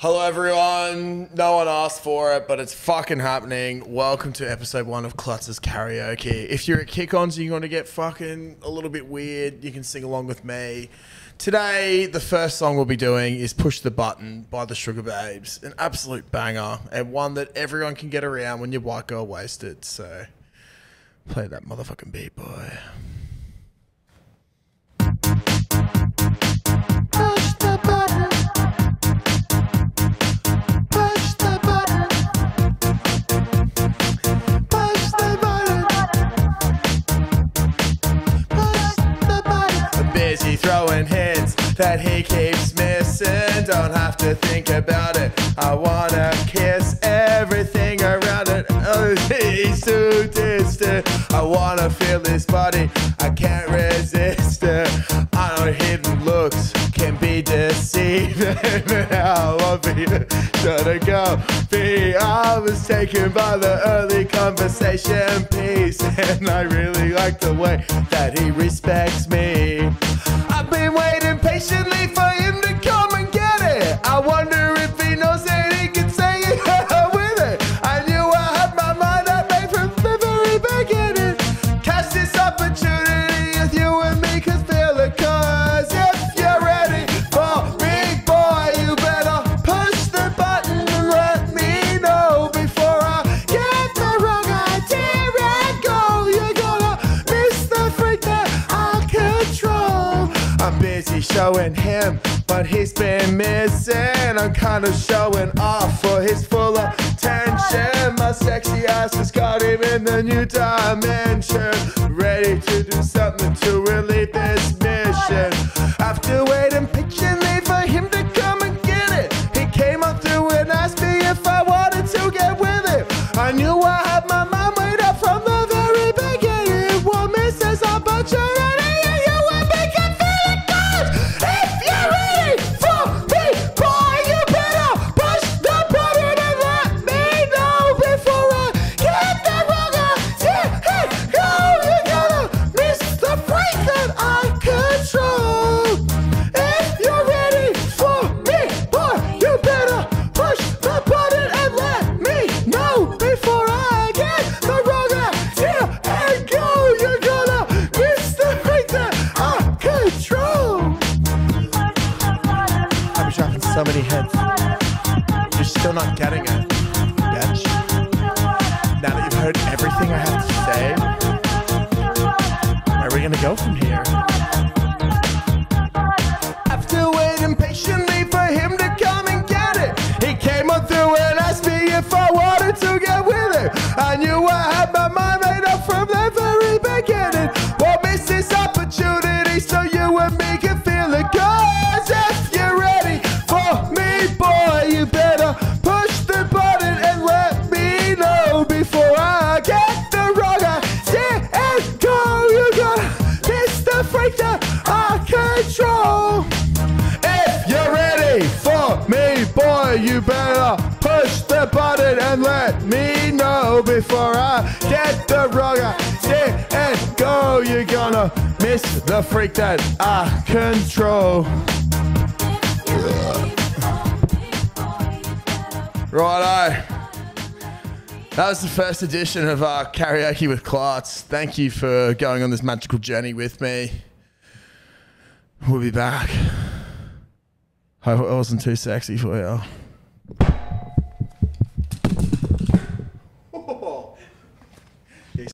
Hello, everyone. No one asked for it, but it's fucking happening. Welcome to episode one of Clutz's Karaoke. If you're at kick-ons and you want to get fucking a little bit weird, you can sing along with me. Today, the first song we'll be doing is Push the Button by the Sugababes. An absolute banger and one that everyone can get around when you're white girl wasted. So, play that motherfucking beat, boy. Throwing hits that he keeps missing. Don't have to think about it. I wanna kiss everything around it. Oh, he's too distant. I wanna feel his body. I can't resist it. I know hidden looks can be deceiving. Be trying to go. Be I was taken by the early conversation piece, and I really like the way that he respects me. Patiently for him I'm busy showing him what he's been missing. I'm kind of showing off for his full attention. My sexy ass has got him in the new dimension. Ready to do something to relieve this mission. After waiting patiently for him to come and get it, he came up through and asked me if I wanted to get with him. I knew so many hits. You're still not getting it, bitch. Now that you've heard everything I have to say, where are we gonna go from here? After waiting patiently for him to come and get it, he came up through and asked me if I wanted to get with it. I knew I had my mind push the button and let me know before I get the wrong idea and go. You're gonna miss the freak that I control. Righto. That was the first edition of uh, Karaoke with Clutz. Thank you for going on this magical journey with me. We'll be back. Hope it wasn't too sexy for you.